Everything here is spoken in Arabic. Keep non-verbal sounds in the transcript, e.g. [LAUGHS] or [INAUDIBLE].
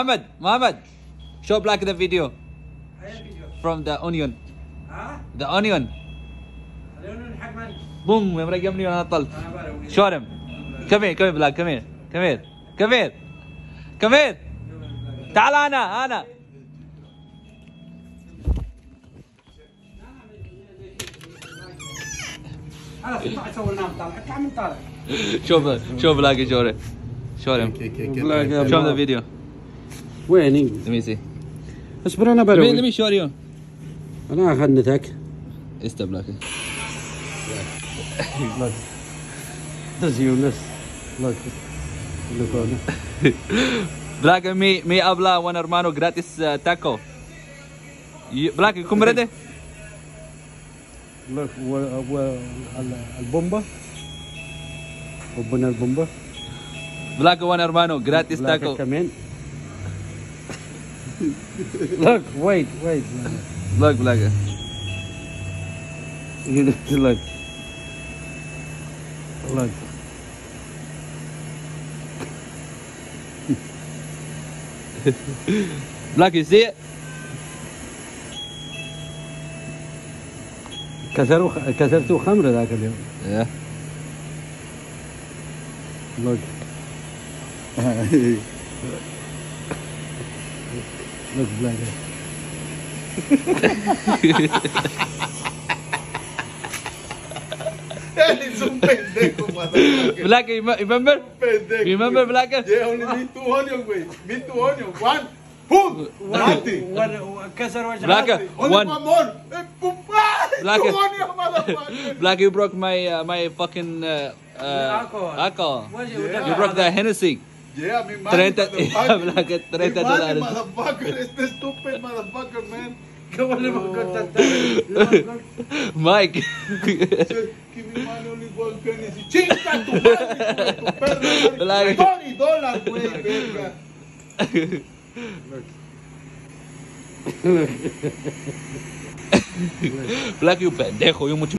محمد محمد شو بلاك ذا فيديو فروم ذا اونيون ها ذا اونيون اونيون حق من بوم يا مرقم لي أنا طلت شارم كمير كمير بلاك كمير كمير كمير كمير تعال أنا أنا شوف شوف بلاك شوري شوري شوف الفيديو ويني سميسي اصبر أنا بروح لمين شو اليوم؟ أنا اخنتك استبلاك دز يونس لوك بلاك مي مي ابلا وان ارمانو جراتيس تاكو بلاك يكون بريدي لوك البومبا وبن البومبا بلاك وان ارمانو جراتيس تاكو بلاك كمان look wait wait Look, Black. look look Black, you see it? كسروا كسرتوا خمره ذاك اليوم Yeah. look Look blender. [LAUGHS] Black, you remember? Remember, Black? Yeah, only me two onion, güey. Me two onion. One. Pum! Nothing. ¿Qué uh, one. one more. Eh, [LAUGHS] Blanca, uh, [LAUGHS] you broke my uh, my fucking uh, uh, alcohol. alcohol. Yeah. You broke the Hennessy. Yeah, mi man, 30, dólares. Este Mike. Que mi mano. Chinga tu madre, tu perro. Tony dólares, güey, verga. [LAUGHS] [LAUGHS] Black, you pendejo, yo mucho.